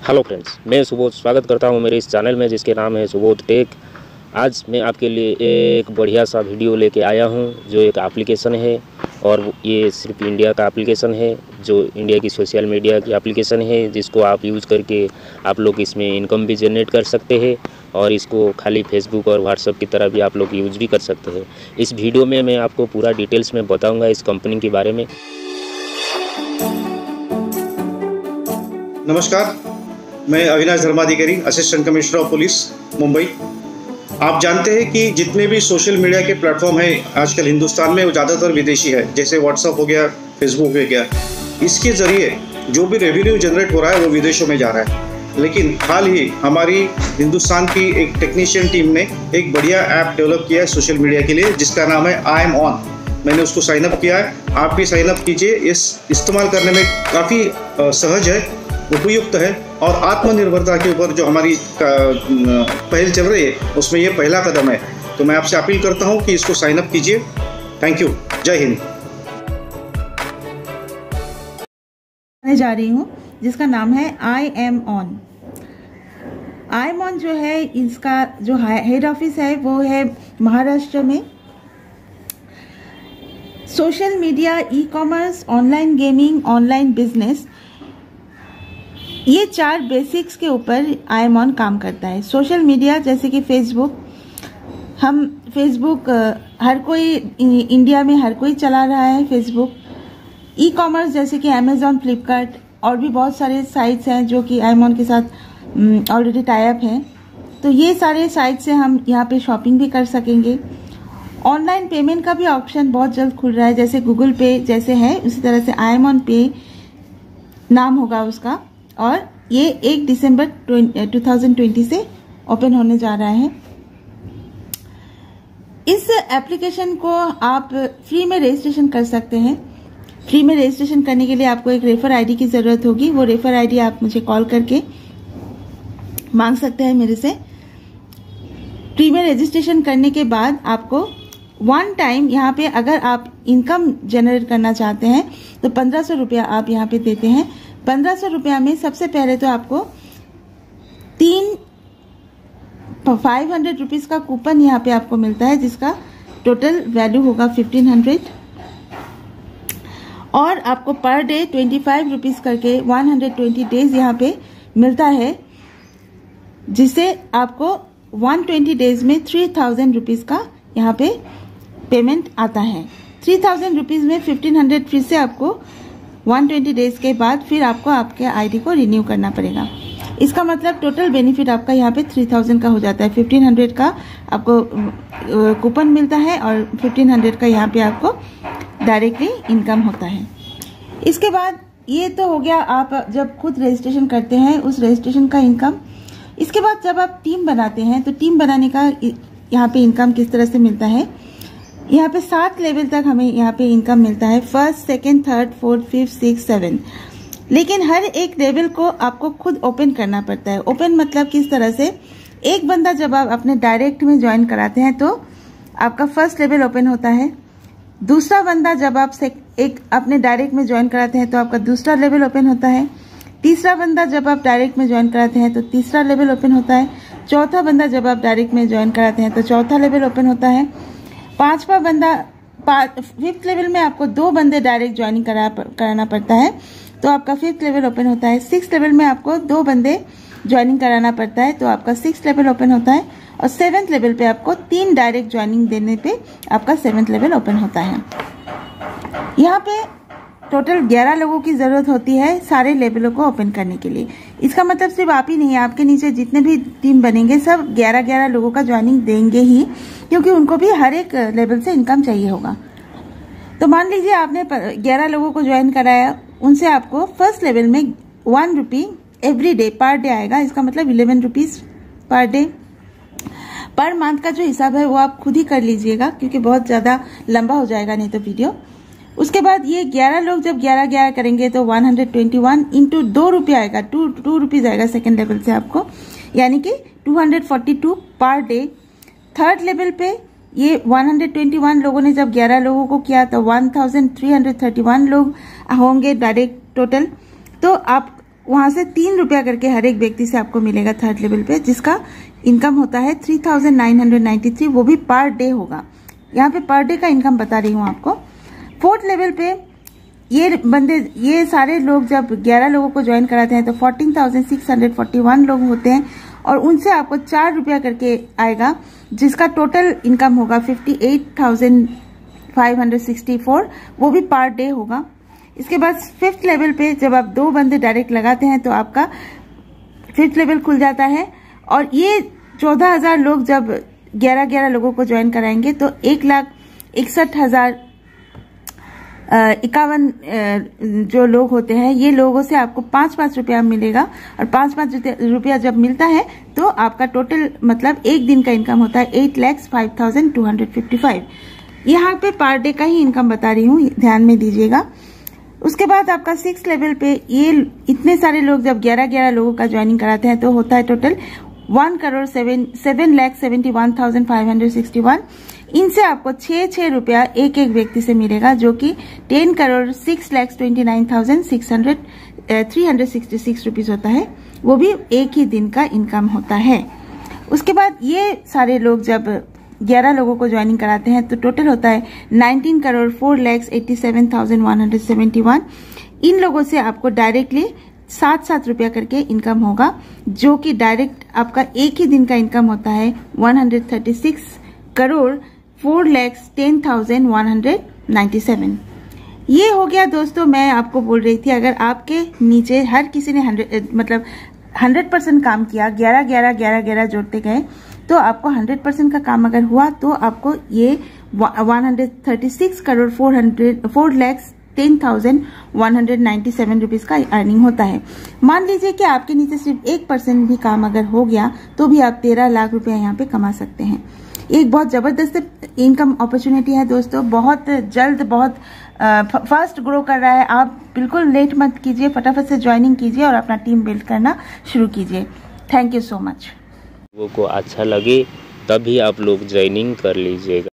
Hello friends मैं सुबोध स्वागत करता हूँ मेरे इस चैनल में जिसके नाम है सुबोध टेक आज मैं आपके लिए एक बढ़िया सा वीडियो लेके आया हूँ, जो एक एप्लीकेशन है, और ये सिर्फ़ इंडिया का एप्लीकेशन है, जो इंडिया की सोशल मीडिया की एप्लीकेशन है, जिसको आप यूज़ करके आप लोग इसमें इनकम भी जनरेट कर सकते हैं, और इसको खाली फेसबुक और व्हाट्सअप की तरह भी आप लोग यूज़ भी कर सकते हैं। इस वीडियो में मैं आपको पूरा डिटेल्स में बताऊँगा इस कंपनी के बारे में। नमस्कार मैं Avinash Dharmadhikari assistant commissioner of police Mumbai आप जानते हैं कि जितने भी सोशल मीडिया के प्लेटफॉर्म हैं, आजकल हिंदुस्तान में वो ज़्यादातर विदेशी है, जैसे व्हाट्सअप हो गया फेसबुक हो गया। इसके ज़रिए जो भी रेवेन्यू जनरेट हो रहा है, वो विदेशों में जा रहा है। लेकिन हाल ही हमारी हिंदुस्तान की एक टेक्नीशियन टीम ने एक बढ़िया ऐप डेवलप किया है सोशल मीडिया के लिए, जिसका नाम है आई एम ऑन मैंने उसको साइन अप किया है। आप भी साइन अप कीजिए। इस इस्तेमाल करने में काफ़ी सहज है। उपयुक्त है और आत्मनिर्भरता के ऊपर जो हमारी पहल चल रही है, उसमें ये पहला कदम है। तो मैं आपसे अपील करता हूँ कि इसको साइन अप कीजिए। थैंक यू जय हिंद। मैं जा रही हूँ, जिसका नाम है I am on I am on जो है, इसका जो हेड ऑफ़िस है, वो है महाराष्ट्र में। Social media e commerce online gaming online business ये चार बेसिक्स के ऊपर आयमॉन काम करता है। सोशल मीडिया जैसे कि फेसबुक हम फेसबुक हर कोई इंडिया में हर कोई चला रहा है फेसबुक ई कॉमर्स जैसे कि अमेजोन फ्लिपकार्ट और भी बहुत सारे साइट्स हैं जो कि आयमॉन के साथ ऑलरेडी टाइप हैं। तो ये सारे साइट से हम यहाँ पे शॉपिंग भी कर सकेंगे। ऑनलाइन पेमेंट का भी ऑप्शन बहुत जल्द खुल रहा है, जैसे गूगल पे जैसे है, उसी तरह से आयमॉन पे नाम होगा उसका। और ये एक दिसंबर 2020 से ओपन होने जा रहा है। इस एप्लीकेशन को आप फ्री में रजिस्ट्रेशन कर सकते हैं। फ्री में रजिस्ट्रेशन करने के लिए आपको एक रेफर आईडी की ज़रूरत होगी। वो रेफर आईडी आप मुझे कॉल करके मांग सकते हैं मेरे से। फ्री में रजिस्ट्रेशन करने के बाद आपको वन टाइम यहाँ पे अगर आप इनकम जनरेट करना चाहते हैं तो पंद्रह सौ रुपया आप यहाँ पे देते हैं। पंद्रह सौ रुपया में सबसे पहले तो आपको तीन फाइव हंड्रेड रुपीज़ का कूपन यहाँ पे आपको मिलता है, जिसका टोटल वैल्यू होगा फिफ्टीन हंड्रेड और आपको per day twenty five rupees करके वन हंड्रेड ट्वेंटी डेज़ यहाँ पे मिलता है जिससे आपको वन ट्वेंटी डेज़ में थ्री थाउज़ेंड रुपीज़ का यहाँ पे पेमेंट आता है. थ्री थाउज़ेंड रुपीज़ में फिफ्टीन हंड्रेड फिर से आपको 120 डेज़ के बाद फिर आपको आपके आईडी को रिन्यू करना पड़ेगा। इसका मतलब टोटल बेनिफिट आपका यहाँ पे 3000 का हो जाता है। 1500 का आपको कूपन मिलता है और 1500 का यहाँ पे आपको डायरेक्टली इनकम होता है। इसके बाद ये तो हो गया, आप जब खुद रजिस्ट्रेशन करते हैं, उस रजिस्ट्रेशन का इनकम इसके बाद जब आप टीम बनाते हैं तो टीम बनाने का यहाँ पे इनकम किस तरह से मिलता है? यहाँ पे सात लेवल तक हमें यहाँ पे इनकम मिलता है। First second third fourth fifth six seven लेकिन हर एक लेवल को आपको खुद ओपन करना पड़ता है। ओपन मतलब किस तरह से? एक बंदा जब आप अपने डायरेक्ट में ज्वाइन कराते हैं तो आपका फ़र्स्ट लेवल ओपन होता है। दूसरा बंदा जब आप एक अपने डायरेक्ट में ज्वाइन कराते हैं तो आपका दूसरा लेवल ओपन होता है। तीसरा बंदा जब आप डायरेक्ट में ज्वाइन कराते हैं तो तीसरा लेवल ओपन होता है। चौथा बंदा जब आप डायरेक्ट में ज्वाइन कराते हैं तो चौथा लेवल ओपन होता है। पांचवा बंदा फिफ्थ लेवल में आपको दो बंदे डायरेक्ट ज्वाइनिंग करा, कराना पड़ता है तो आपका फिफ्थ लेवल ओपन होता है। सिक्स लेवल में आपको दो बंदे ज्वाइनिंग कराना पड़ता है तो आपका सिक्स लेवल ओपन होता है और सेवेंथ लेवल पे आपको तीन डायरेक्ट ज्वाइनिंग देने पे आपका सेवन्थ लेवल ओपन होता है। यहाँ पे टोटल 11 लोगों की ज़रूरत होती है सारे लेवलों को ओपन करने के लिए। इसका मतलब सिर्फ़ आप ही नहीं है आपके नीचे जितने भी टीम बनेंगे, सब 11-11 लोगों का ज्वाइनिंग देंगे ही, क्योंकि उनको भी हर एक लेवल से इनकम चाहिए होगा। तो मान लीजिए आपने 11 लोगों को ज्वाइन कराया, उनसे आपको फ़र्स्ट लेवल में one rupee every day per day आएगा। इसका मतलब eleven rupees per day per month का जो हिसाब है वो आप खुद ही कर लीजिएगा, क्योंकि बहुत ज़्यादा लंबा हो जाएगा, नहीं तो वीडियो उसके बाद ये 11 लोग जब 11 11 करेंगे तो 121 हंड्रेड ट्वेंटी वन इंटू दो रुपये आएगा टू टू रुपीज़ आएगा सेकेंड लेवल से आपको। यानी कि 242 पर डे थर्ड लेवल पे ये 121 लोगों ने जब 11 लोगों को किया तो 1331 लोग होंगे डायरेक्ट टोटल तो आप वहाँ से तीन रुपया करके हर एक व्यक्ति से आपको मिलेगा थर्ड लेवल पे, जिसका इनकम होता है three thousand nine hundred ninety three वो भी पर डे होगा। यहाँ पे पर डे का इनकम बता रही हूँ आपको। फोर्थ लेवल पे ये बंदे ये सारे लोग जब 11 लोगों को ज्वाइन कराते हैं तो 14,641 लोग होते हैं और उनसे आपको चार रुपया करके आएगा जिसका टोटल इनकम होगा 58,564 वो भी पर डे होगा। इसके बाद फिफ्थ लेवल पे जब आप दो बंदे डायरेक्ट लगाते हैं तो आपका फिफ्थ लेवल खुल जाता है। और ये चौदह हज़ार लोग जब ग्यारह ग्यारह लोगों को ज्वाइन कराएँगे तो एक लाख इकसठ हज़ार इक्यावन जो लोग होते हैं, ये लोगों से आपको पाँच पाँच रुपया मिलेगा। और पाँच पाँच रुपया जब मिलता है तो आपका टोटल मतलब एक दिन का इनकम होता है eight lakhs five thousand two hundred fifty five यहाँ पे पर डे का ही इनकम बता रही हूँ, ध्यान में दीजिएगा। उसके बाद आपका सिक्स लेवल पे ये इतने सारे लोग जब ग्यारह ग्यारह लोगों का ज्वाइनिंग कराते हैं तो होता है total one crore seven seven lakh seventy one thousand five hundred sixty one इनसे आपको छह छह रुपया एक एक व्यक्ति से मिलेगा, जो कि ten crore six lakhs twenty nine thousand six hundred three hundred sixty six rupees होता है। वो भी एक ही दिन का इनकम होता है। उसके बाद ये सारे लोग जब 11 लोगों को ज्वाइनिंग कराते हैं तो टोटल होता है 19 crore four lakhs eighty seven thousand one hundred seventy one. इन लोगों से आपको डायरेक्टली सात सात रुपया करके इनकम होगा, जो कि डायरेक्ट आपका एक ही दिन का इनकम होता है 136 crore four lakhs ten thousand one hundred ninety seven ये हो गया दोस्तों, मैं आपको बोल रही थी, अगर आपके नीचे हर किसी ने हंड्रेड मतलब हंड्रेड परसेंट काम किया, ग्यारह ग्यारह ग्यारह ग्यारह जोड़ते गए तो आपको हंड्रेड परसेंट का काम अगर हुआ तो आपको ये one hundred thirty six crore four hundred four lakhs ten thousand one hundred ninety seven rupees का अर्निंग होता है। मान लीजिए कि आपके नीचे सिर्फ़ एक परसेंट भी काम अगर हो गया तो भी आप तेरह लाख रुपया यहाँ पे कमा सकते हैं। एक बहुत ज़बरदस्त इनकम अपॉर्चुनिटी है दोस्तों। बहुत जल्द, बहुत फास्ट ग्रो कर रहा है। आप बिल्कुल लेट मत कीजिए, फटाफट से ज्वाइनिंग कीजिए और अपना टीम बिल्ड करना शुरू कीजिए। थैंक यू सो मच लोगों को अच्छा लगे, तभी आप लोग ज्वाइनिंग कर लीजिएगा।